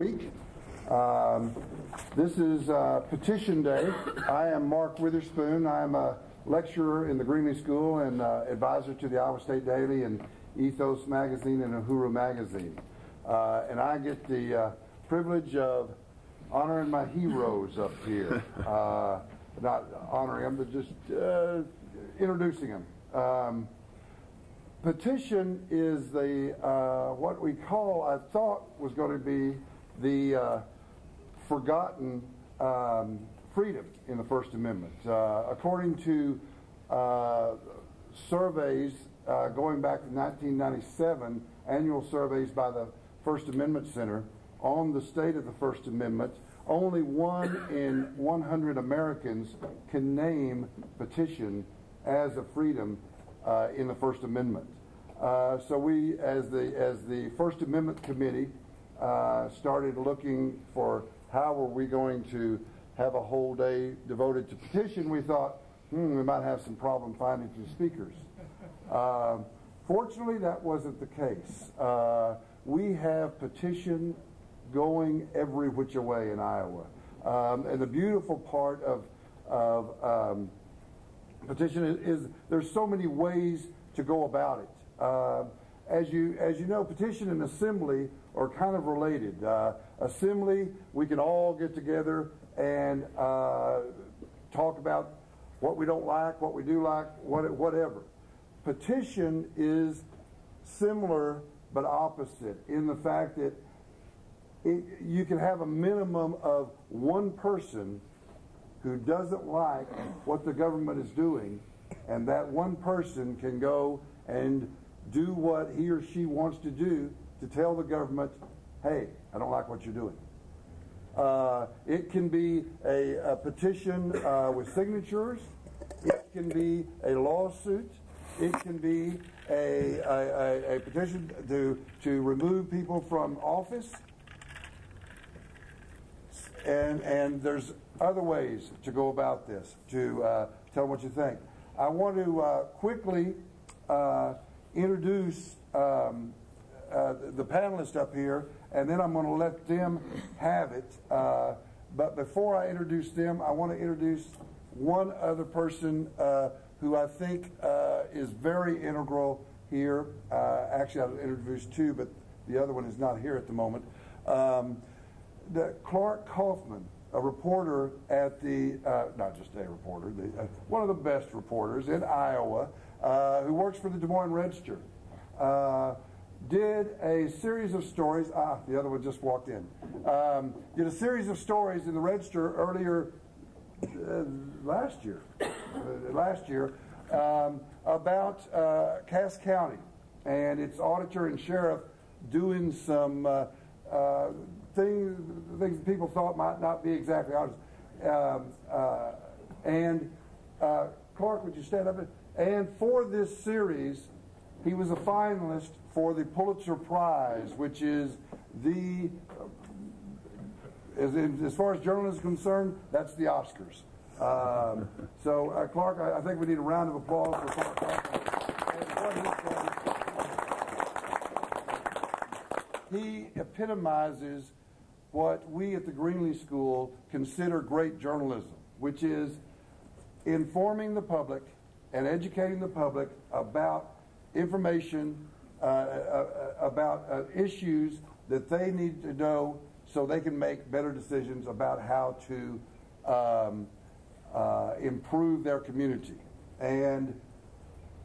week. Um, this is uh, Petition Day. I am Mark Witherspoon. I am a lecturer in the Greenlee School and uh, advisor to the Iowa State Daily and Ethos Magazine and Uhuru Magazine. Uh, and I get the uh, privilege of honoring my heroes up here. Uh, not honoring them, but just uh, introducing them. Um, petition is the what we call, I thought was going to be the uh, forgotten um, freedom in the First Amendment. Uh, according to uh, surveys uh, going back to 1997, annual surveys by the First Amendment Center on the state of the First Amendment, only one in 100 Americans can name petition as a freedom uh, in the First Amendment. Uh, so we, as the as the First Amendment Committee, uh, started looking for how were we going to have a whole day devoted to petition, we thought, hmm, we might have some problem finding some speakers. Uh, fortunately, that wasn't the case. Uh, we have petition going every which way in Iowa. Um, and the beautiful part of, of um, petition is, is, there's so many ways to go about it. Uh, as you as you know, petition and assembly are kind of related. Uh, assembly, we can all get together and uh, talk about what we don't like, what we do like, what, whatever. Petition is similar but opposite in the fact that it, you can have a minimum of one person who doesn't like what the government is doing, and that one person can go and do what he or she wants to do to tell the government, hey, I don't like what you're doing. Uh, it can be a, a petition uh, with signatures. It can be a lawsuit. It can be a, a, a, petition to, to remove people from office. And, and there's other ways to go about this, to uh, tell what you think. I want to uh, quickly uh, introduce um, uh, the panelists up here, and then I'm going to let them have it. Uh, but before I introduce them, I want to introduce one other person uh, who I think uh, is very integral here. Uh, actually, I've introduced two, but the other one is not here at the moment. Um, the Clark Kauffman, a reporter at the, uh, not just a reporter, the, one of the best reporters in Iowa, who works for the Des Moines Register did a series of stories. Ah, the other one just walked in. Um, did a series of stories in the Register earlier uh, last year, uh, last year um, about uh, Cass County and its auditor and sheriff doing some uh, uh, things, things people thought might not be exactly honest. Um, uh, and Clark, would you stand up? And for this series, he was a finalist for the Pulitzer Prize, which is the, as, as far as journalism is concerned, that's the Oscars. Um, so, uh, Clark, I, I, think we need a round of applause for Clark. He epitomizes what we at the Greenlee School consider great journalism, which is informing the public and educating the public about information uh, uh, uh, about uh, issues that they need to know so they can make better decisions about how to um, improve their community. And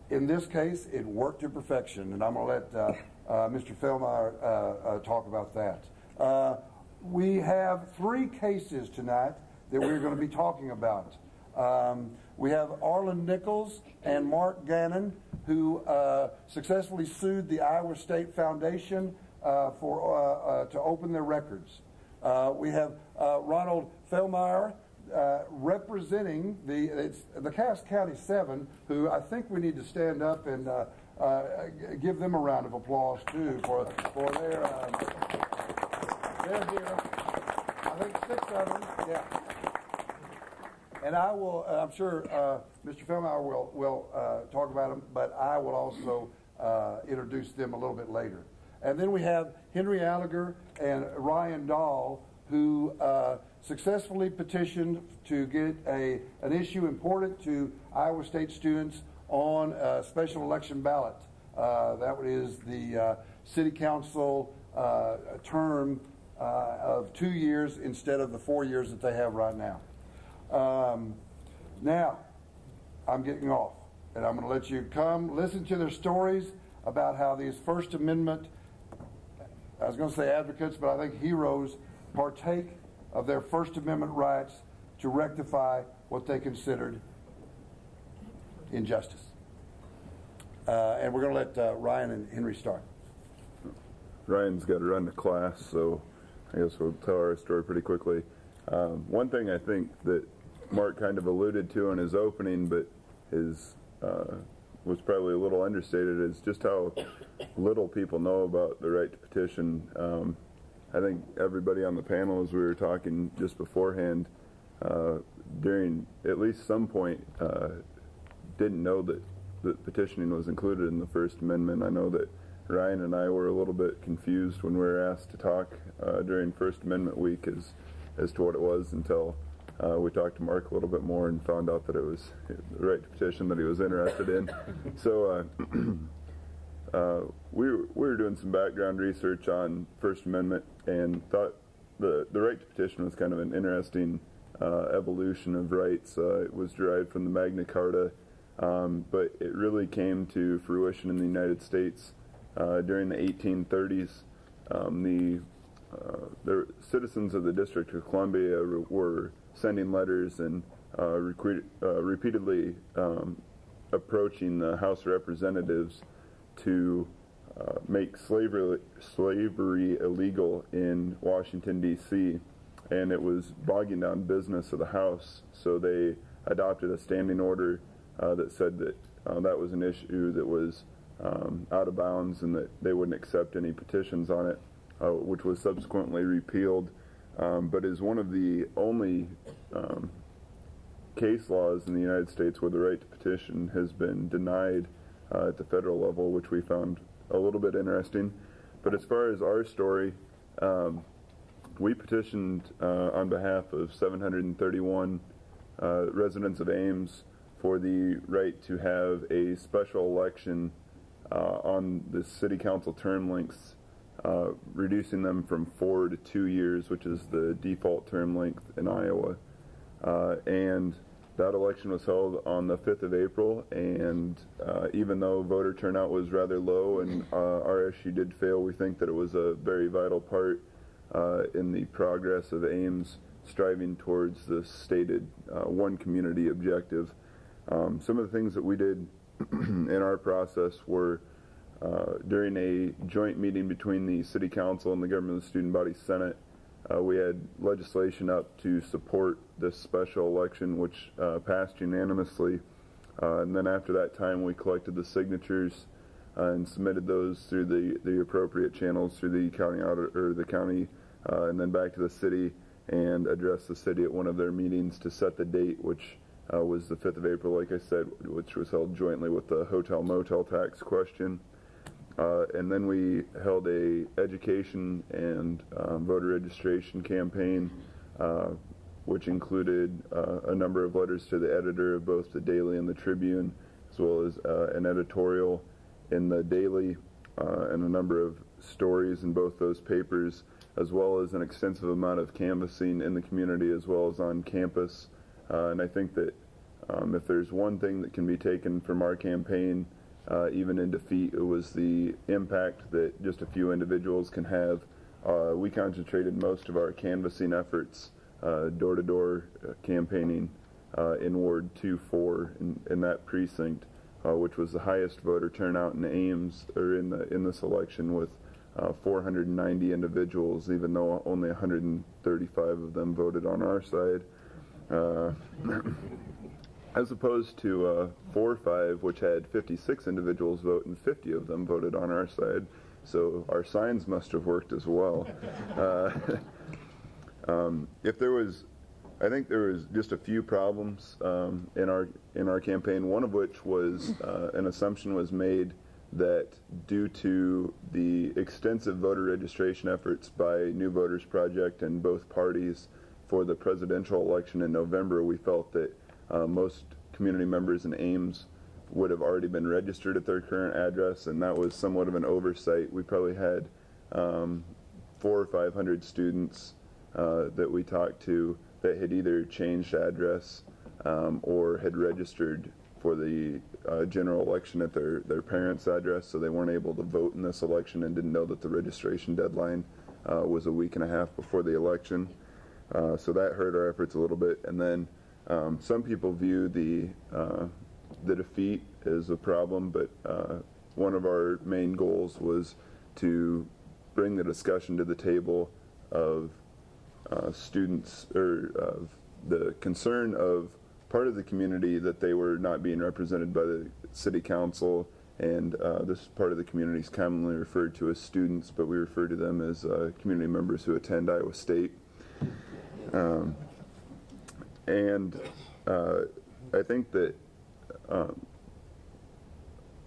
in this case, it worked to perfection. And I'm going to let Mr. Fehlmeyer talk about that. we have three cases tonight that we're going to be talking about. Um, we have Arlen Nichols and Mark Gannon who uh, successfully sued the Iowa State Foundation uh, for uh, uh to open their records. Uh, we have uh, Ronald Fehlmeyer representing the the Cass County Seven, who I think we need to stand up and give them a round of applause too for for their they're here. I think six of them. Yeah. And I will, uh, I'm sure uh, Mr. Fehlmeyer will, will uh, talk about them, but I will also uh, introduce them a little bit later. And then we have Henry Alliger and Ryan Dahl, who uh, successfully petitioned to get a, an issue important to Iowa State students on a special election ballot. Uh, that is the city council term of two years instead of the four years that they have right now. Um, now, I'm getting off, and I'm going to let you come listen to their stories about how these First Amendment, I was going to say advocates, but I think heroes, partake of their First Amendment rights to rectify what they considered injustice. Uh, and we're going to let uh, Ryan and Henry start. Ryan's got to run to class, so I guess we'll tell our story pretty quickly. Um, one thing I think that Mark kind of alluded to in his opening, but is uh, was probably a little understated, is just how little people know about the right to petition. Um, I think everybody on the panel, as we were talking just beforehand, uh, during at least some point, uh, didn't know that, that petitioning was included in the First Amendment. I know that Ryan and I were a little bit confused when we were asked to talk uh, during First Amendment week as, as to what it was until uh, we talked to Mark a little bit more and found out that it was the right to petition that he was interested in. So uh, uh, we, were, we were doing some background research on First Amendment and thought the, the right to petition was kind of an interesting uh, evolution of rights. Uh, it was derived from the Magna Carta, um, but it really came to fruition in the United States uh, during the 1830s. Um, the, uh, the citizens of the District of Columbia were sending letters and uh, uh, repeatedly um, approaching the House of Representatives to uh, make slavery, slavery illegal in Washington, D.C., and it was bogging down business of the House, so they adopted a standing order uh, that said that uh, that was an issue that was um, out of bounds and that they wouldn't accept any petitions on it, uh, which was subsequently repealed, um, but is one of the only um, case laws in the United States where the right to petition has been denied uh, at the federal level, which we found a little bit interesting. But as far as our story, um, we petitioned uh, on behalf of 731 uh, residents of Ames for the right to have a special election uh, on the city council term lengths, uh, reducing them from four to two years, which is the default term length in Iowa. Uh, and that election was held on the 5th of April, and uh, even though voter turnout was rather low and uh, issue did fail, we think that it was a very vital part uh, in the progress of Ames striving towards the stated uh, one community objective. Um, some of the things that we did in our process were uh, during a joint meeting between the City Council and the Government of the Student Body Senate, uh, we had legislation up to support this special election, which uh, passed unanimously. Uh, and then after that time, we collected the signatures uh, and submitted those through the, the appropriate channels through the county auditor, or the county, and then back to the city and addressed the city at one of their meetings to set the date, which was the 5th of April, like I said, which was held jointly with the hotel motel tax question. Uh, and then we held a education and um, voter registration campaign, uh, which included uh, a number of letters to the editor of both the Daily and the Tribune, as well as uh, an editorial in the Daily uh, and a number of stories in both those papers, as well as an extensive amount of canvassing in the community as well as on campus. Uh, and I think that um, if there's one thing that can be taken from our campaign, uh, even in defeat, it was the impact that just a few individuals can have. Uh, we concentrated most of our canvassing efforts, door to door campaigning, uh, in Ward 2 4 in, in that precinct, uh, which was the highest voter turnout in Ames or in, the, in this election with uh, 490 individuals, even though only 135 of them voted on our side. As opposed to uh, 4 5, which had 56 individuals vote and 50 of them voted on our side. So our signs must have worked as well. Uh, um, if there was, I think there was just a few problems um, in our in our campaign. One of which was uh, an assumption was made that due to the extensive voter registration efforts by New Voters Project and both parties for the presidential election in November, we felt that uh, most community members in Ames would have already been registered at their current address, and that was somewhat of an oversight. We probably had um, four or five hundred students uh, that we talked to that had either changed address um, or had registered for the uh, general election at their, their parents' address, so they weren't able to vote in this election and didn't know that the registration deadline uh, was a week and a half before the election. Uh, so that hurt our efforts a little bit. And then um, some people view the uh, the defeat as a problem, but uh, one of our main goals was to bring the discussion to the table of uh, students or of the concern of part of the community that they were not being represented by the city council and uh, this part of the community is commonly referred to as students but we refer to them as uh, community members who attend Iowa State. Um, and uh, I think that um,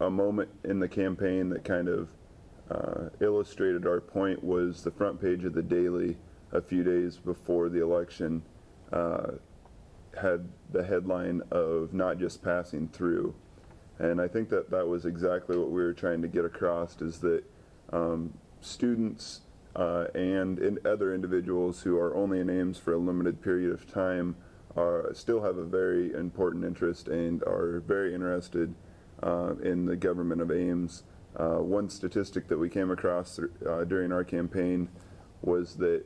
a moment in the campaign that kind of uh, illustrated our point was the front page of the Daily a few days before the election uh, had the headline of not just passing through. And I think that that was exactly what we were trying to get across is that um, students uh, and other individuals who are only in Ames for a limited period of time are, still have a very important interest and are very interested uh, in the government of Ames. Uh, one statistic that we came across uh, during our campaign was that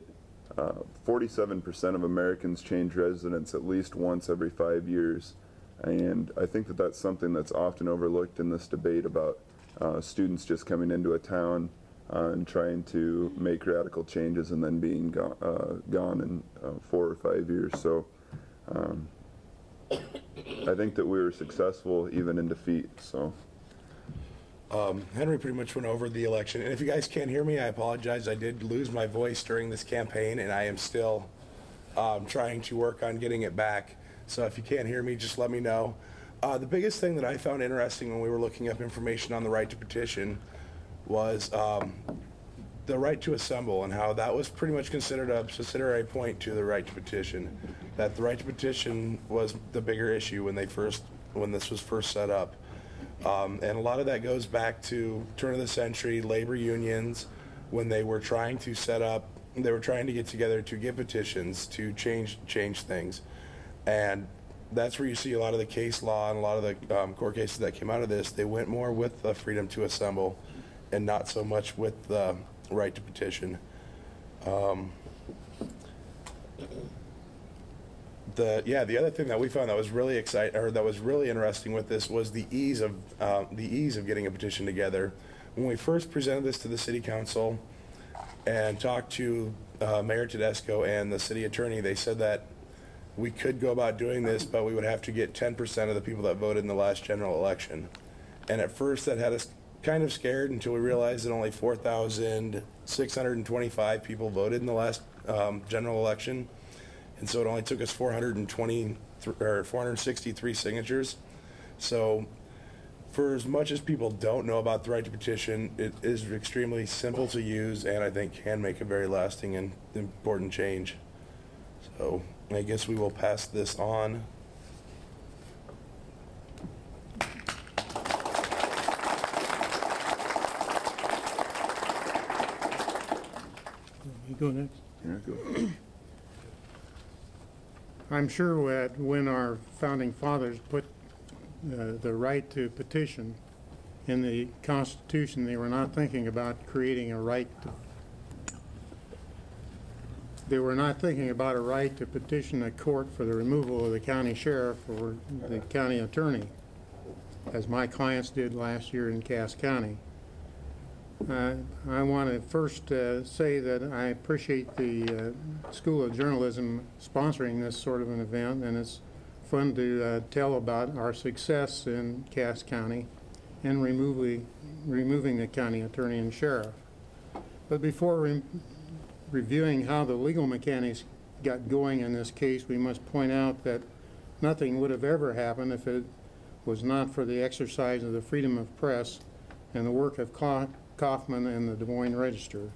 47% of Americans change residence at least once every five years. And I think that that's something that's often overlooked in this debate about uh, students just coming into a town uh, and trying to make radical changes and then being go- uh, gone in uh, four or five years. So um, I think that we were successful even in defeat. So. Um, Henry pretty much went over the election. And if you guys can't hear me, I apologize. I did lose my voice during this campaign, and I am still um, trying to work on getting it back. So if you can't hear me, just let me know. Uh, the biggest thing that I found interesting when we were looking up information on the right to petition was um, the right to assemble and how that was pretty much considered a subsidiary point to the right to petition. That the right to petition was the bigger issue when they first when this was first set up. Um, and a lot of that goes back to turn of the century labor unions when they were trying to set up, they were trying to get together to get petitions to change change things, and that's where you see a lot of the case law and a lot of the um, court cases that came out of this. They went more with the freedom to assemble, and not so much with the right to petition. Um, the yeah the other thing that we found that was really exciting or that was really interesting with this was the ease of uh, the ease of getting a petition together when we first presented this to the city council and talked to uh, mayor tedesco and the city attorney they said that we could go about doing this but we would have to get 10% of the people that voted in the last general election and at first that had us kind of scared until we realized that only 4625 people voted in the last um, general election and so it only took us 420 or 463 signatures. So for as much as people don't know about the right to petition, it is extremely simple to use and I think can make a very lasting and important change. So I guess we will pass this on. Next. Yeah, go. I'm sure that when our founding fathers put uh, the right to petition in the Constitution, they were not thinking about creating a right to, they were not thinking about a right to petition a court for the removal of the county sheriff or the county attorney, as my clients did last year in Cass County. Uh, I want to first uh, say that I appreciate the uh, School of Journalism sponsoring this sort of an event, and it's fun to uh, tell about our success in Cass County and removing, removing the county attorney and sheriff. But before re reviewing how the legal mechanics got going in this case, we must point out that nothing would have ever happened if it was not for the exercise of the freedom of press and the work of Kauffman and the Des Moines Register.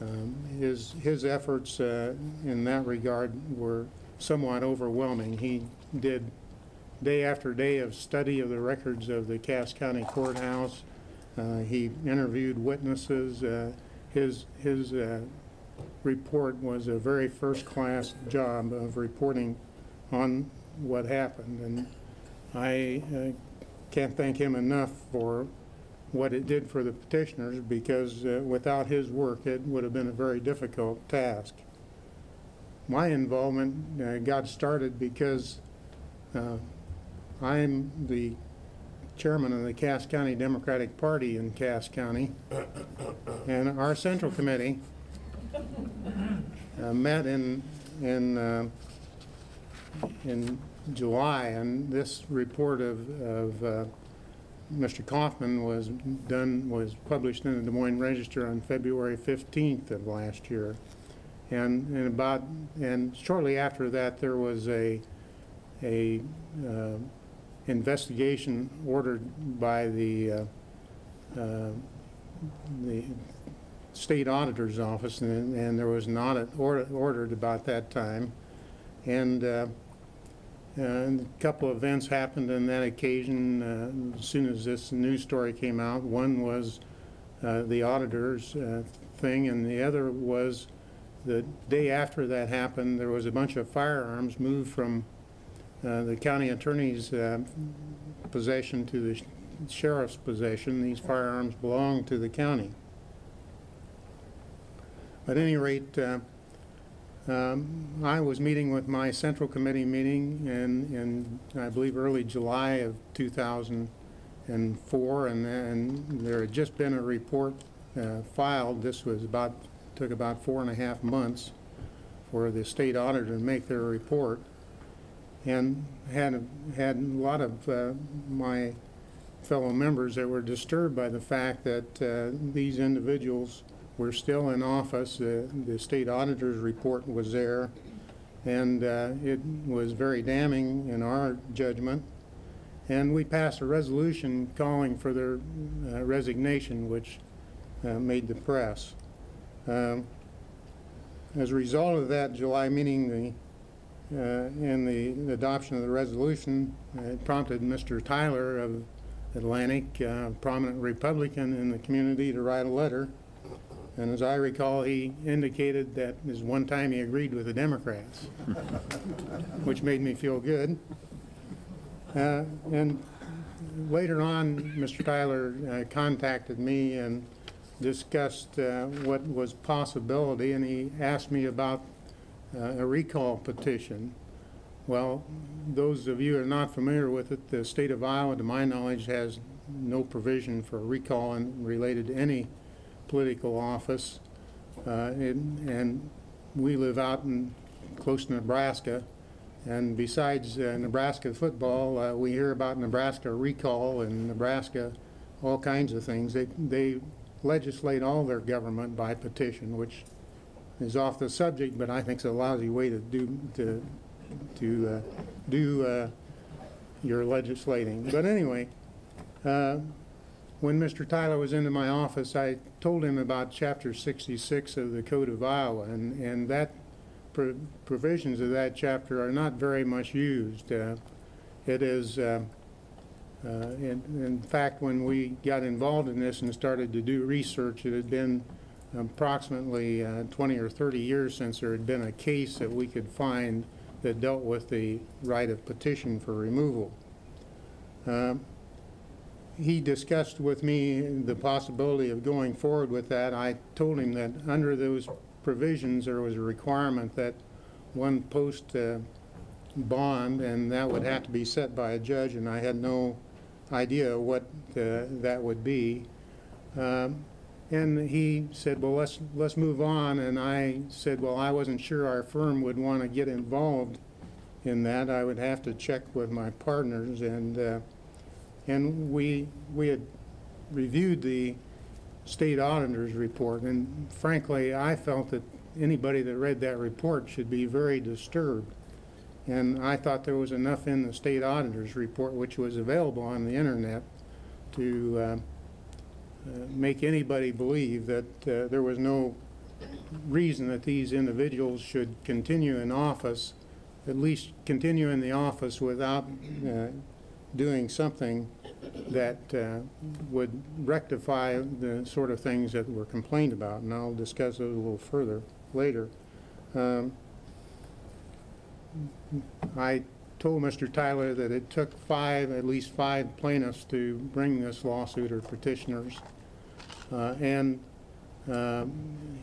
Um, His, his efforts uh, in that regard were somewhat overwhelming. He did day after day of study of the records of the Cass County Courthouse. Uh, He interviewed witnesses. Uh, His, his uh, report was a very first-class job of reporting on what happened. And I uh, can't thank him enough for what it did for the petitioners because uh, without his work, it would have been a very difficult task. My involvement uh, got started because uh, I'm the chairman of the Cass County Democratic Party in Cass County. And our central committee uh, met in, in, uh, in July, and this report of, of uh, Mr. Kauffman was done, was published in the Des Moines Register on February 15th of last year. And, and about, and shortly after that, there was a, a uh, investigation ordered by the, uh, uh, the state auditor's office, and, and there was an audit or- ordered about that time. And, uh, and a couple events happened on that occasion uh, as soon as this news story came out. One was uh, the auditor's uh, thing, and the other was the day after that happened, there was a bunch of firearms moved from uh, the county attorney's possession to the sheriff's possession. These firearms belonged to the county. At any rate, um, I was meeting with my central committee meeting in, in, I believe, early July of 2004, and, and there had just been a report uh, filed. This was about, took about four and a half months for the state auditor to make their report, and had, had a lot of uh, my fellow members that were disturbed by the fact that uh, these individuals were still in office. Uh, The state auditor's report was there, and uh, it was very damning in our judgment. And we passed a resolution calling for their uh, resignation, which uh, made the press. Um, As a result of that July meeting, the uh, and the adoption of the resolution uh, it prompted Mr. Tyler of Atlantic, uh, prominent Republican in the community, to write a letter. And as I recall, he indicated that is one time he agreed with the Democrats, which made me feel good. Uh, And later on, Mr. Tyler uh, contacted me and discussed uh, what was possibility, and he asked me about uh, a recall petition. Well, those of you who are not familiar with it, the state of Iowa, to my knowledge, has no provision for recall in- related to any political office. Uh, And and we live out in, close to Nebraska, and besides uh, Nebraska football, uh, we hear about Nebraska recall and Nebraska, all kinds of things. They They legislate all their government by petition, which is off the subject, but I think it's a lousy way to do, to, to uh, do uh, your legislating. But anyway, uh, when Mr. Tyler was into my office, I told him about Chapter 66 of the Code of Iowa, and, and that pro- provisions of that chapter are not very much used. Uh, It is, uh, uh, in, in fact, when we got involved in this and started to do research, it had been approximately uh, 20 or 30 years since there had been a case that we could find that dealt with the right of petition for removal. He discussed with me the possibility of going forward with that. I told him that under those provisions, there was a requirement that one post uh, bond, and that would have to be set by a judge, and I had no idea what uh, that would be. Um, and he said, well, let's, let's move on. And I said, well, I wasn't sure our firm would want to get involved in that. I would have to check with my partners. And, uh, and we, we had reviewed the state auditor's report. And frankly, I felt that anybody that read that report should be very disturbed. And I thought there was enough in the state auditor's report, which was available on the internet, to, uh, make anybody believe that uh, there was no reason that these individuals should continue in office, at least continue in the office without uh, doing something that uh, would rectify the sort of things that were complained about, and I'll discuss those a little further later. Um, I told Mr. Tyler that it took five, at least five plaintiffs to bring this lawsuit or petitioners. Uh, And um,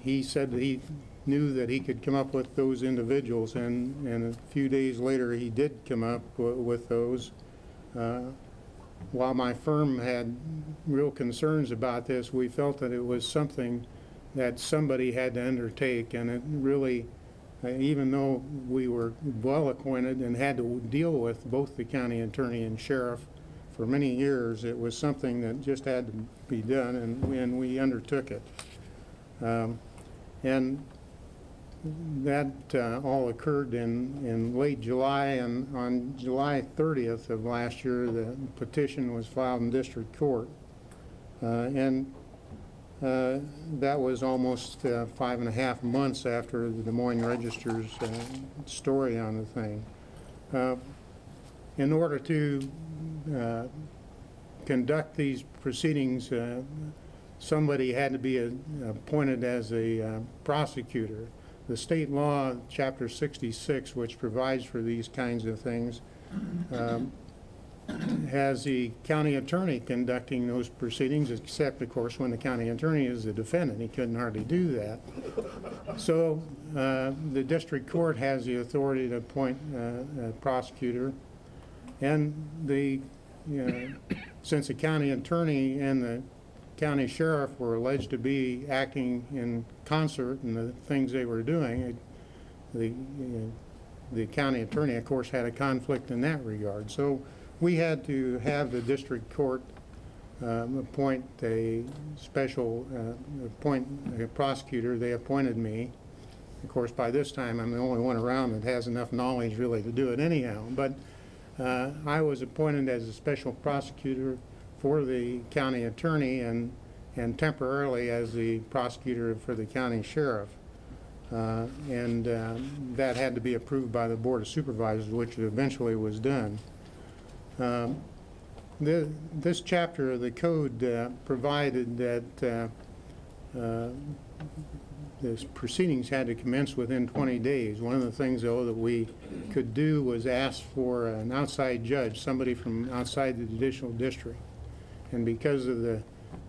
he said that he knew that he could come up with those individuals, and, and a few days later, he did come up wi- with those. Uh, While my firm had real concerns about this, we felt that it was something that somebody had to undertake, and it really, uh, even though we were well acquainted and had to deal with both the county attorney and sheriff for many years, it was something that just had to be done, and, and we undertook it. Um, And that uh, all occurred in, in late July, and on July 30th of last year, the petition was filed in district court. Uh, And uh, that was almost uh, five and a half months after the Des Moines Register's uh, story on the thing. Uh, In order to conduct these proceedings, somebody had to be appointed as a prosecutor. The state law, Chapter 66, which provides for these kinds of things, um, has the county attorney conducting those proceedings, except, of course, when the county attorney is the defendant. He couldn't hardly do that. So uh, the district court has the authority to appoint uh, a prosecutor. And the, you know, since the county attorney and the county sheriff were alleged to be acting in concert in the things they were doing, it- the, you know, the county attorney, of course, had a conflict in that regard. So we had to have the district court um, appoint a special, uh, appoint a prosecutor. They appointed me. Of course, by this time, I'm the only one around that has enough knowledge really to do it anyhow. But uh, I was appointed as a special prosecutor for the county attorney and, and temporarily as the prosecutor for the county sheriff. Uh, And um, that had to be approved by the Board of Supervisors, which eventually was done. Um, the- This chapter of the code uh, provided that uh, uh, the proceedings had to commence within 20 days. One of the things, though, that we could do was ask for an outside judge, somebody from outside the judicial district. And because of the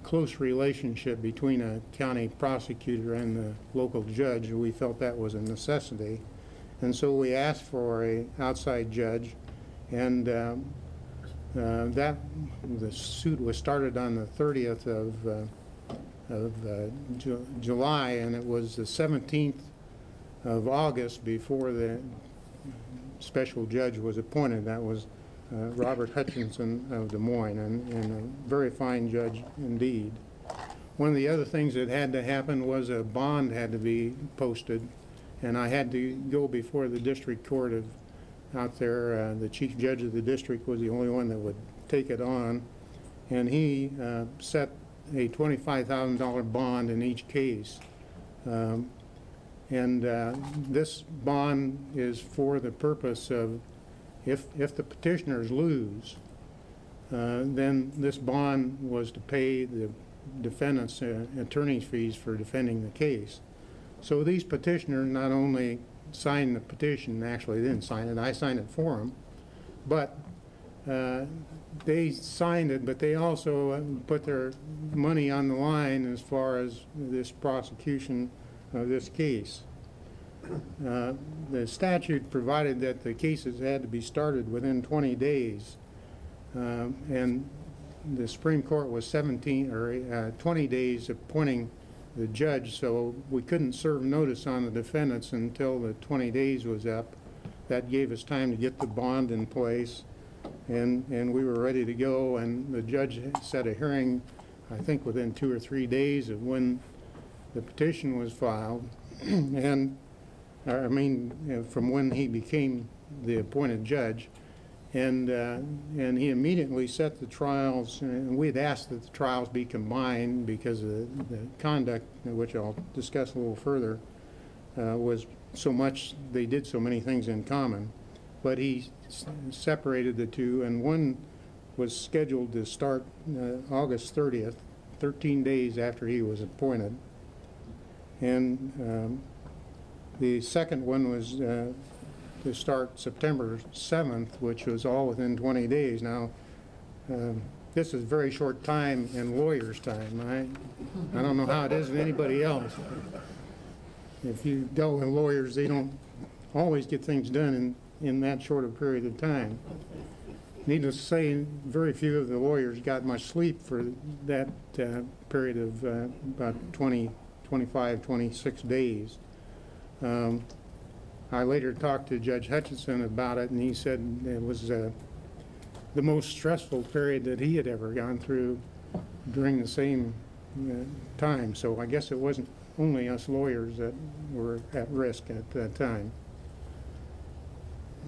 close relationship between a county prosecutor and the local judge, we felt that was a necessity. And so we asked for a outside judge, and um, uh, that, the suit was started on the 30th of, uh, of uh, Ju- July, and it was the 17th of August before the special judge was appointed. That was Robert Hutchinson of Des Moines, and, and a very fine judge indeed. One of the other things that had to happen was a bond had to be posted, and I had to go before the district court of, out there. Uh, The chief judge of the district was the only one that would take it on, and he uh, set a $25,000 bond in each case. Um, And uh, this bond is for the purpose of, if, if the petitioners lose, uh, then this bond was to pay the defendant's uh, attorney's fees for defending the case. So these petitioners not only signed the petition, actually didn't sign it, I signed it for them, but uh, they signed it, but they also uh, put their money on the line as far as this prosecution of this case. Uh, The statute provided that the cases had to be started within 20 days. Um, And the Supreme Court was 17, or uh, 20 days appointing the judge, so we couldn't serve notice on the defendants until the 20 days was up. That gave us time to get the bond in place, and, and we were ready to go, and the judge set a hearing, I think within two or three days of when the petition was filed, and, I mean, from when he became the appointed judge. And, uh, and he immediately set the trials, and we had asked that the trials be combined because of the the conduct, which I'll discuss a little further, uh, was so much, they did so many things in common. But he separated the two, and one was scheduled to start uh, August 30th, 13 days after he was appointed. And um, the second one was uh, to start September 7th, which was all within 20 days. Now, um, this is very short time in lawyers' time. I, I don't know how it is with anybody else. If you dealt with lawyers, they don't always get things done in, in that short a period of time. Needless to say, very few of the lawyers got much sleep for that uh, period of uh, about 20, 25, 26 days. Um, I later talked to Judge Hutchinson about it, and he said it was uh, the most stressful period that he had ever gone through during the same uh, time. So I guess it wasn't only us lawyers that were at risk at that time.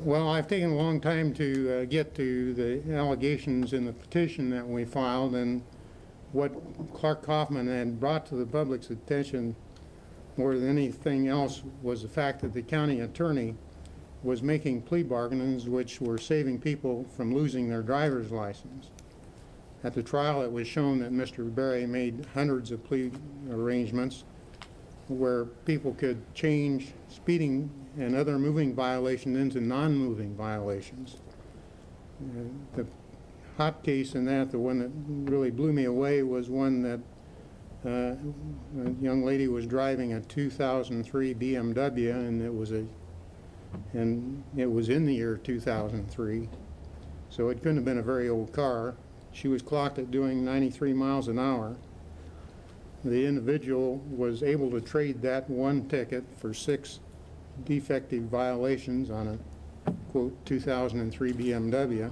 Well, I've taken a long time to uh, get to the allegations in the petition that we filed, and what Clark Kauffman had brought to the public's attention more than anything else was the fact that the county attorney was making plea bargains which were saving people from losing their driver's license. At the trial, it was shown that Mr. Berry made hundreds of plea arrangements where people could change speeding and other moving violations into non-moving violations. Uh, The hot case in that, the one that really blew me away, was one that uh, a young lady was driving a 2003 BMW, and it was a, and it was in the year 2003, so it couldn't have been a very old car. She was clocked at doing 93 miles an hour. The individual was able to trade that one ticket for six defective violations on a, quote, 2003 BMW,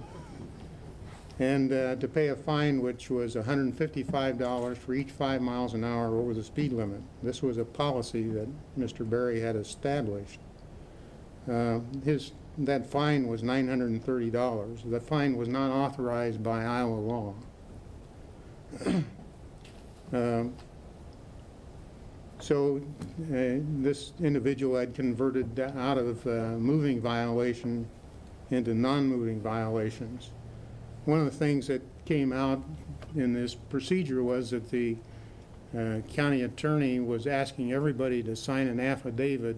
and uh, to pay a fine which was $155 for each five miles an hour over the speed limit. This was a policy that Mr. Berry had established. Uh, His, that fine was $930. The fine was not authorized by Iowa law. Um, so uh, this individual had converted out of uh, moving violation into non-moving violations. One of the things that came out in this procedure was that the uh, county attorney was asking everybody to sign an affidavit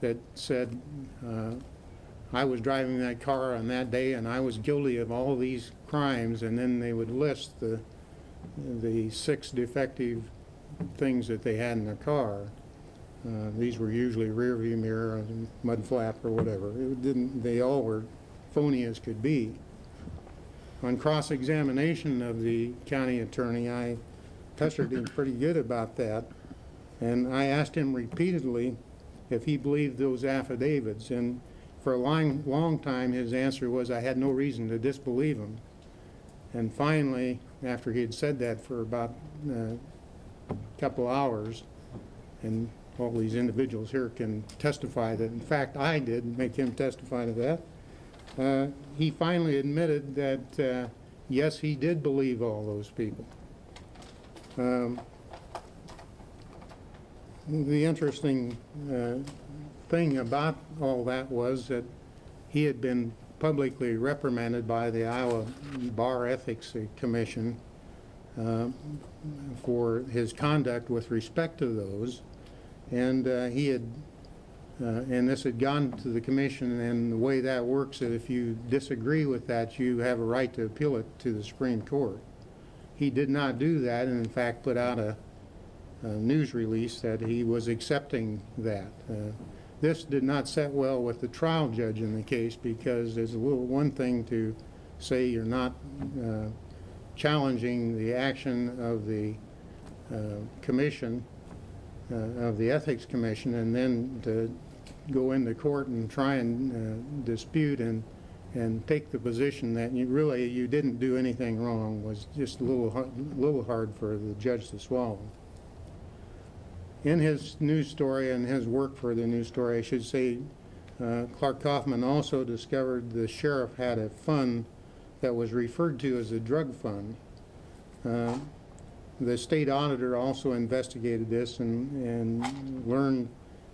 that said, uh, I was driving that car on that day and I was guilty of all these crimes, and then they would list the, the six defective things that they had in their car. Uh, These were usually rear view mirror, and mud flap, or whatever. It didn't, they all were phony as could be. On cross-examination of the county attorney, I pestered him pretty good about that, and I asked him repeatedly if he believed those affidavits, and for a long, long time, his answer was, I had no reason to disbelieve them. And finally, after he had said that for about a couple hours, and all these individuals here can testify that, in fact, I did make him testify to that. Uh, He finally admitted that, uh, yes, he did believe all those people. Um, The interesting uh, thing about all that was that he had been publicly reprimanded by the Iowa Bar Ethics Commission uh, for his conduct with respect to those. And uh, he had, and this had gone to the commission, and the way that works is if you disagree with that, you have a right to appeal it to the Supreme Court. He did not do that, and in fact put out a, a news release that he was accepting that. Uh, This did not set well with the trial judge in the case because there's a little, one thing to say you're not uh, challenging the action of the uh, commission, uh, of the Ethics Commission, and then to go into court and try and uh, dispute and, and take the position that you really, you didn't do anything wrong was just a little, har- little hard for the judge to swallow. In his news story and his work for the news story, I should say, Uh, Clark Kauffman also discovered the sheriff had a fund that was referred to as a drug fund. Uh, The state auditor also investigated this and, and learned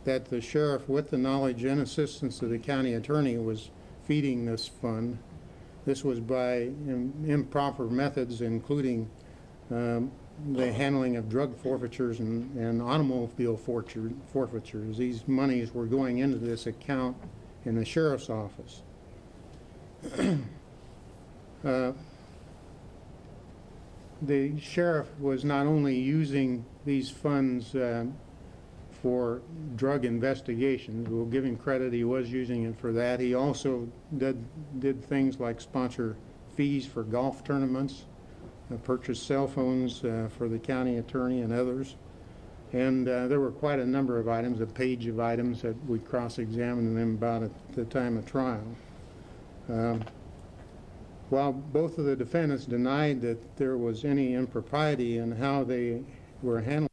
that the sheriff, with the knowledge and assistance of the county attorney, was feeding this fund. This was by improper methods, including um, the handling of drug forfeitures and, and automobile forfeiture- forfeitures. These monies were going into this account in the sheriff's office. Uh, The sheriff was not only using these funds uh, for drug investigations, we'll give him credit, he was using it for that. He also did, did things like sponsor fees for golf tournaments, uh, purchase cell phones uh, for the county attorney and others. And uh, there were quite a number of items, a page of items that we cross-examined them about at the time of trial. Um, While both of the defendants denied that there was any impropriety in how they were handling